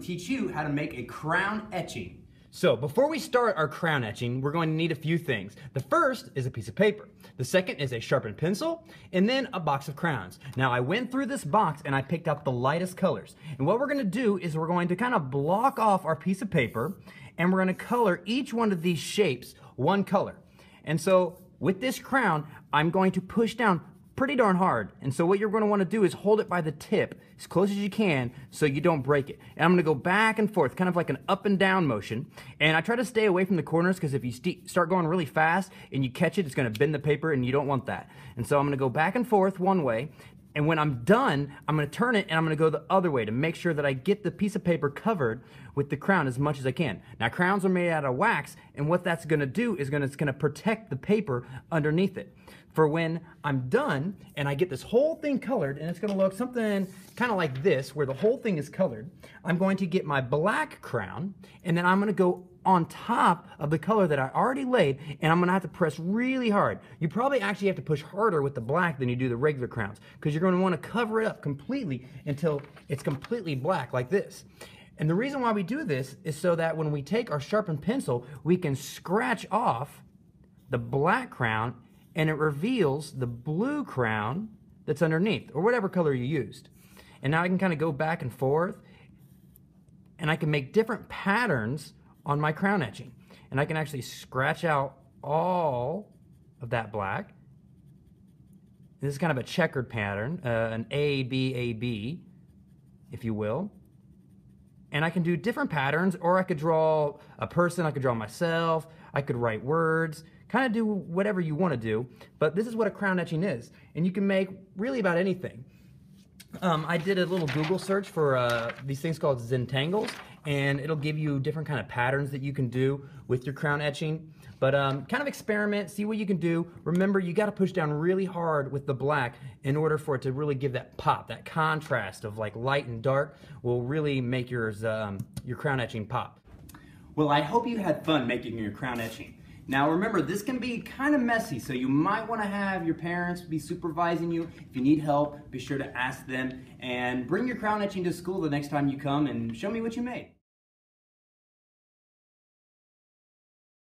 teach you how to make a crayon etching. So before we start our crayon etching, we're going to need a few things. The first is a piece of paper. The second is a sharpened pencil, and then a box of crayons. Now I went through this box and I picked out the lightest colors. And what we're gonna do is we're going to kind of block off our piece of paper and we're gonna color each one of these shapes one color. And so with this crayon, I'm going to push down pretty darn hard. And so what you're going to want to do is hold it by the tip as close as you can so you don't break it. And I'm going to go back and forth, kind of like an up and down motion. And I try to stay away from the corners because if you st start going really fast and you catch it, it's going to bend the paper and you don't want that. And so I'm going to go back and forth one way. And when I'm done, I'm going to turn it and I'm going to go the other way to make sure that I get the piece of paper covered with the crayon as much as I can. Now crayons are made out of wax and what that's going to do is going to, it's to protect the paper underneath it for when I'm done and I get this whole thing colored and it's gonna look something kind of like this where the whole thing is colored. I'm going to get my black crayon and then I'm gonna go on top of the color that I already laid and I'm gonna have to press really hard. You probably actually have to push harder with the black than you do the regular crayons because you're gonna wanna cover it up completely until it's completely black like this. And the reason why we do this is so that when we take our sharpened pencil, we can scratch off the black crayon and it reveals the blue crayon that's underneath, or whatever color you used. And now I can kind of go back and forth, and I can make different patterns on my crayon etching. And I can actually scratch out all of that black. This is kind of a checkered pattern, uh, an A, B, A, B, if you will. And I can do different patterns, or I could draw a person, I could draw myself, I could write words, kind of do whatever you want to do, but this is what a crayon etching is. And you can make really about anything. Um, I did a little Google search for uh, these things called Zentangles, and it'll give you different kind of patterns that you can do with your crayon etching. But um, kind of experiment, see what you can do. Remember, you got to push down really hard with the black in order for it to really give that pop, that contrast of like light and dark will really make yours, um, your crayon etching pop. Well, I hope you had fun making your crayon etching. Now remember, this can be kind of messy, so you might want to have your parents be supervising you. If you need help, be sure to ask them and bring your crayon etching to school the next time you come and show me what you made.